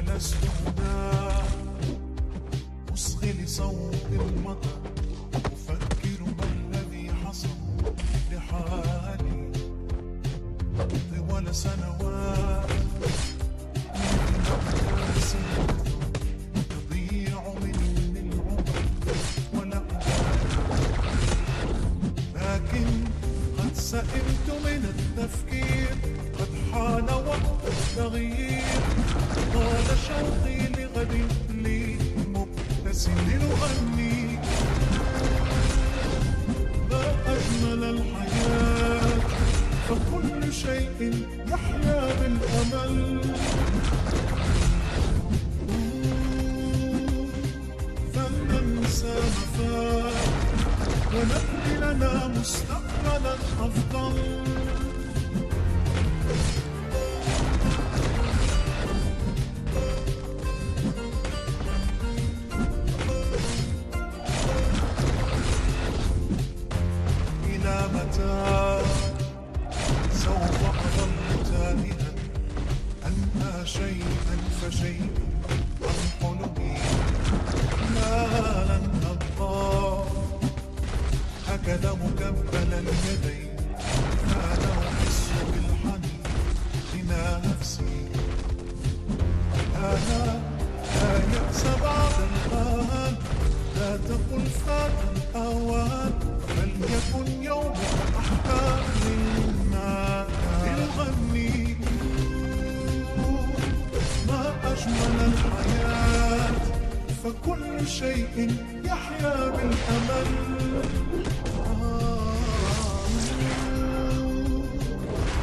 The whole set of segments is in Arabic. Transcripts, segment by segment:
لست أصغي لصوت المطر أفكر ما الذي حصل لحالي. طوال سنوات مني العمر ولا لكن قد سئمت من التفكير قد حان وقت التغيير طال شوقي لغد لي مبتسم لنغني ما أجمل الحياة فكل شيء يحيا بالأمل. فلننسى ما ونبني لنا مستقبلا أفضل. متى سوف أظل تائها أنهى شيئا فشيئا عن حلمي لا لن أبقى هكذا مكبل اليدين فأنا أحس بالحنين إلى نفسي أنا لا يأس بعد الآن لا تقل فات الأوان فليكن يوم أجمل الحياة فكل شيء يحيا بالأمل.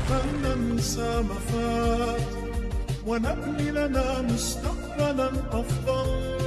فلننسى ما فات ونبني لنا مستقبلا أفضل.